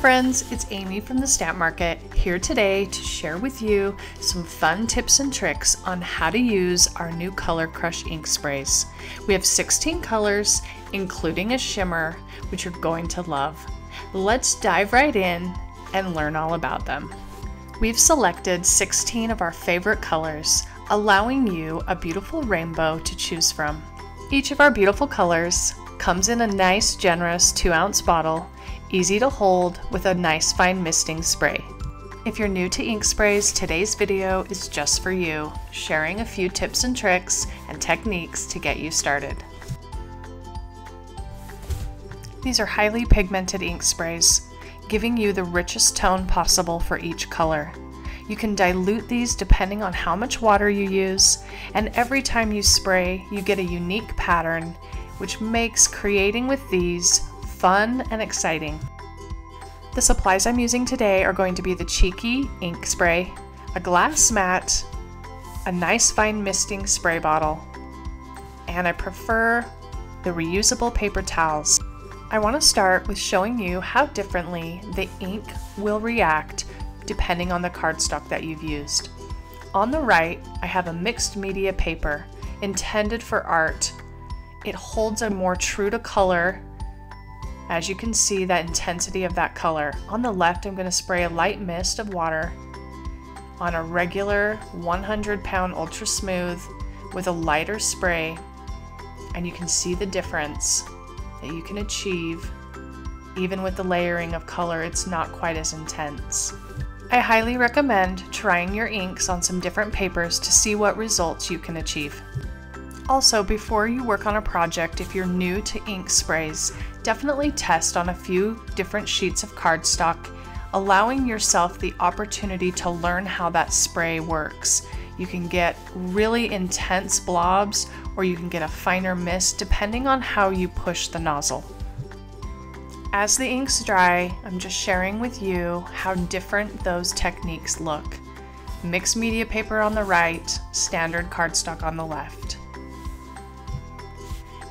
Friends, it's Amy from the Stamp Market here today to share with you some fun tips and tricks on how to use our new Color Crush ink sprays. We have 16 colors, including a shimmer, which you're going to love. Let's dive right in and learn all about them. We've selected 16 of our favorite colors, allowing you a beautiful rainbow to choose from. Each of our beautiful colors comes in a nice generous 2 ounce bottle easy to hold with a nice fine misting spray. If you're new to ink sprays, today's video is just for you, sharing a few tips and tricks and techniques to get you started. These are highly pigmented ink sprays, giving you the richest tone possible for each color. You can dilute these depending on how much water you use, and every time you spray, you get a unique pattern, which makes creating with these fun and exciting. The supplies I'm using today are going to be the Cheeky ink spray, a glass mat, a nice fine misting spray bottle, and I prefer the reusable paper towels. I want to start with showing you how differently the ink will react depending on the cardstock that you've used. On the right, I have a mixed media paper intended for art. It holds a more true to color as you can see that intensity of that color. On the left, I'm going to spray a light mist of water on a regular 100 pound ultra smooth with a lighter spray and you can see the difference that you can achieve even with the layering of color it's not quite as intense. I highly recommend trying your inks on some different papers to see what results you can achieve. Also, before you work on a project, if you're new to ink sprays, definitely test on a few different sheets of cardstock, allowing yourself the opportunity to learn how that spray works. You can get really intense blobs or you can get a finer mist depending on how you push the nozzle. As the inks dry, I'm just sharing with you how different those techniques look. Mixed media paper on the right, standard cardstock on the left.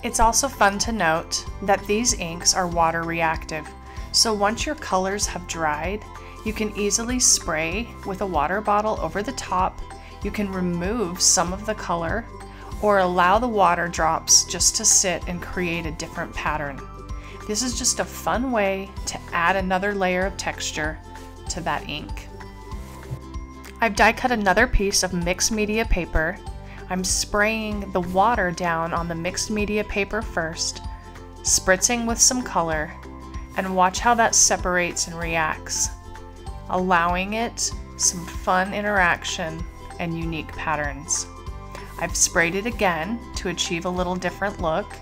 It's also fun to note that these inks are water reactive, so once your colors have dried, you can easily spray with a water bottle over the top. You can remove some of the color or allow the water drops just to sit and create a different pattern. This is just a fun way to add another layer of texture to that ink. I've die cut another piece of mixed media paper I'm spraying the water down on the mixed media paper first, spritzing with some color, and watch how that separates and reacts, allowing it some fun interaction and unique patterns. I've sprayed it again to achieve a little different look.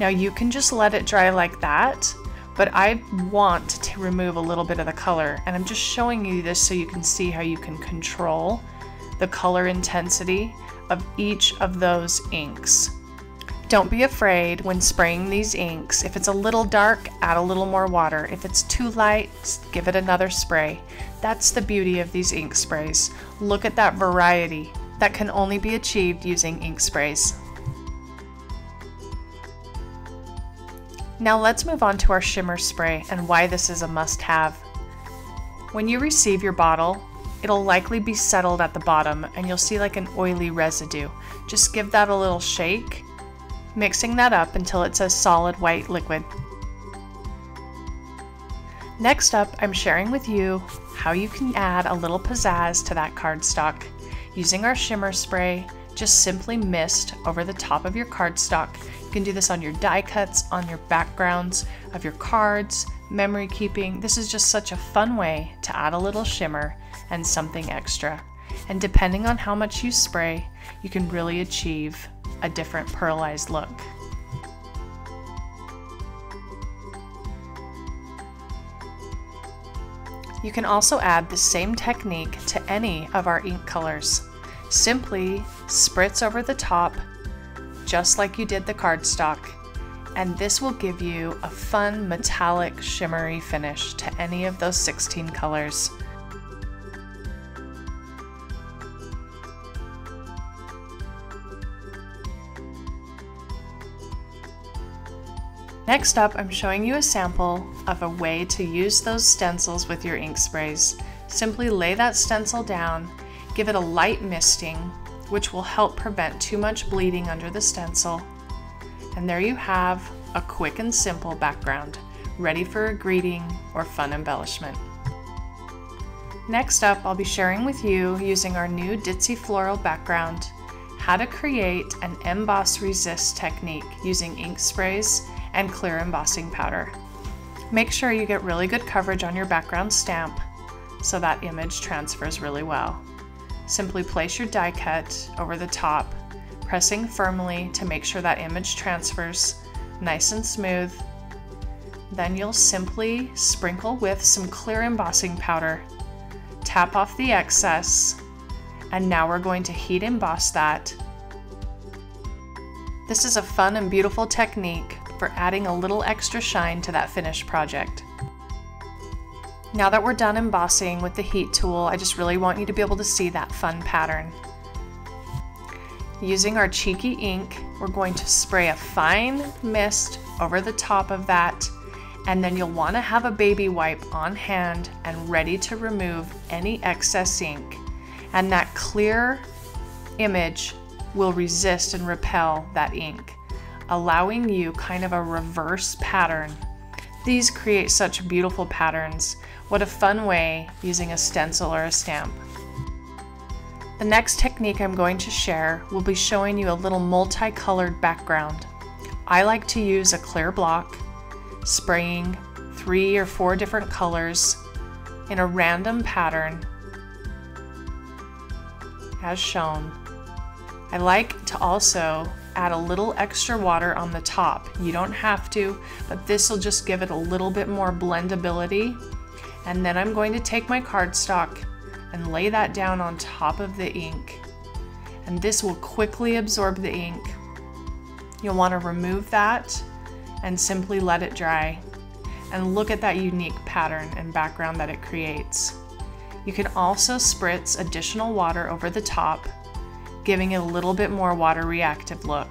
Now you can just let it dry like that, but I want to remove a little bit of the color and I'm just showing you this so you can see how you can control the color intensity of each of those inks. Don't be afraid when spraying these inks. If it's a little dark, add a little more water. If it's too light, give it another spray. That's the beauty of these ink sprays. Look at that variety that can only be achieved using ink sprays. Now let's move on to our shimmer spray and why this is a must-have. When you receive your bottle, it'll likely be settled at the bottom and you'll see like an oily residue. Just give that a little shake, mixing that up until it's a solid white liquid. Next up, I'm sharing with you how you can add a little pizzazz to that cardstock. Using our shimmer spray, just simply mist over the top of your cardstock. You can do this on your die cuts, on your backgrounds of your cards, memory keeping. This is just such a fun way to add a little shimmer and something extra. And depending on how much you spray, you can really achieve a different pearlized look. You can also add the same technique to any of our ink colors. Simply spritz over the top, just like you did the cardstock, and this will give you a fun metallic shimmery finish to any of those 16 colors. Next up, I'm showing you a sample of a way to use those stencils with your ink sprays. Simply lay that stencil down, give it a light misting, which will help prevent too much bleeding under the stencil. And there you have a quick and simple background, ready for a greeting or fun embellishment. Next up, I'll be sharing with you, using our new Ditzy Floral background, how to create an emboss resist technique using ink sprays and clear embossing powder. Make sure you get really good coverage on your background stamp so that image transfers really well. Simply place your die cut over the top, pressing firmly to make sure that image transfers nice and smooth. Then you'll simply sprinkle with some clear embossing powder, tap off the excess, and now we're going to heat emboss that. This is a fun and beautiful technique for adding a little extra shine to that finished project. Now that we're done embossing with the heat tool, I just really want you to be able to see that fun pattern. Using our cheeky ink, we're going to spray a fine mist over the top of that and then you'll want to have a baby wipe on hand and ready to remove any excess ink. And that clear image will resist and repel that ink allowing you kind of a reverse pattern. These create such beautiful patterns. What a fun way using a stencil or a stamp. The next technique I'm going to share will be showing you a little multicolored background. I like to use a clear block, spraying three or four different colors in a random pattern as shown. I like to also add a little extra water on the top. You don't have to, but this will just give it a little bit more blendability. And then I'm going to take my cardstock and lay that down on top of the ink. And this will quickly absorb the ink. You'll want to remove that and simply let it dry. And look at that unique pattern and background that it creates. You can also spritz additional water over the top giving it a little bit more water reactive look.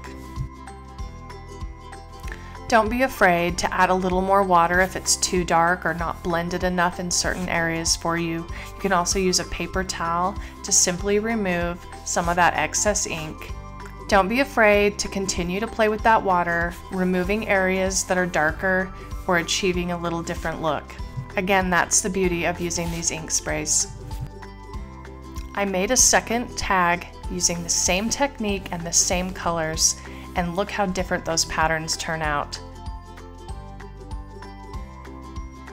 Don't be afraid to add a little more water if it's too dark or not blended enough in certain areas for you. You can also use a paper towel to simply remove some of that excess ink. Don't be afraid to continue to play with that water, removing areas that are darker or achieving a little different look. Again, that's the beauty of using these ink sprays. I made a second tag using the same technique and the same colors, and look how different those patterns turn out.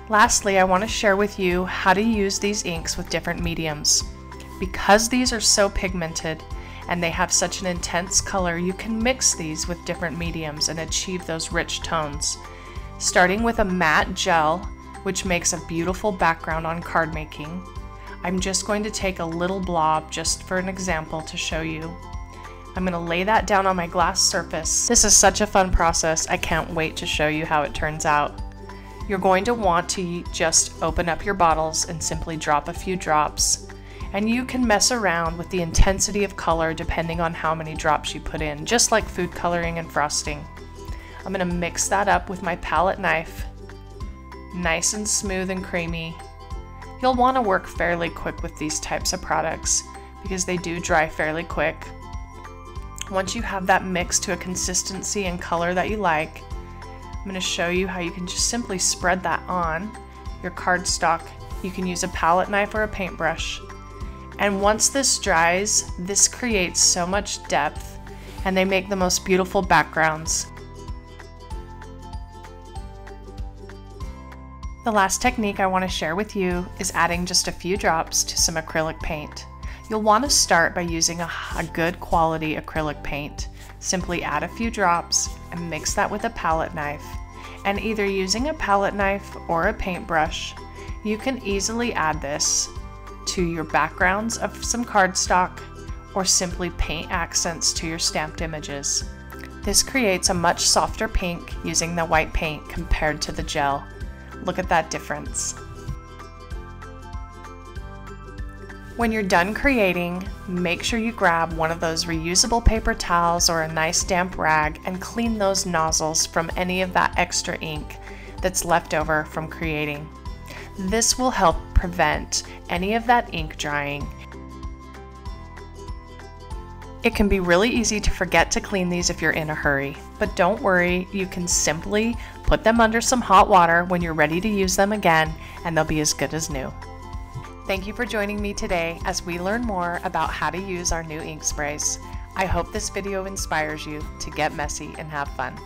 Lastly, I want to share with you how to use these inks with different mediums. Because these are so pigmented and they have such an intense color, you can mix these with different mediums and achieve those rich tones. Starting with a matte gel, which makes a beautiful background on card making, I'm just going to take a little blob just for an example to show you. I'm going to lay that down on my glass surface. This is such a fun process, I can't wait to show you how it turns out. You're going to want to just open up your bottles and simply drop a few drops. And you can mess around with the intensity of color depending on how many drops you put in, just like food coloring and frosting. I'm going to mix that up with my palette knife. Nice and smooth and creamy. You'll want to work fairly quick with these types of products because they do dry fairly quick. Once you have that mix to a consistency and color that you like, I'm going to show you how you can just simply spread that on your cardstock. You can use a palette knife or a paintbrush. And once this dries, this creates so much depth and they make the most beautiful backgrounds. The last technique I want to share with you is adding just a few drops to some acrylic paint. You'll want to start by using a, a, good quality acrylic paint. Simply add a few drops and mix that with a palette knife. And either using a palette knife or a paintbrush, you can easily add this to your backgrounds of some cardstock or simply paint accents to your stamped images. This creates a much softer pink using the white paint compared to the gel. Look at that difference. When you're done creating, make sure you grab one of those reusable paper towels or a nice damp rag and clean those nozzles from any of that extra ink that's left over from creating. This will help prevent any of that ink drying. It can be really easy to forget to clean these if you're in a hurry, but don't worry, you can simply put them under some hot water when you're ready to use them again and they'll be as good as new. Thank you for joining me today as we learn more about how to use our new ink sprays. I hope this video inspires you to get messy and have fun.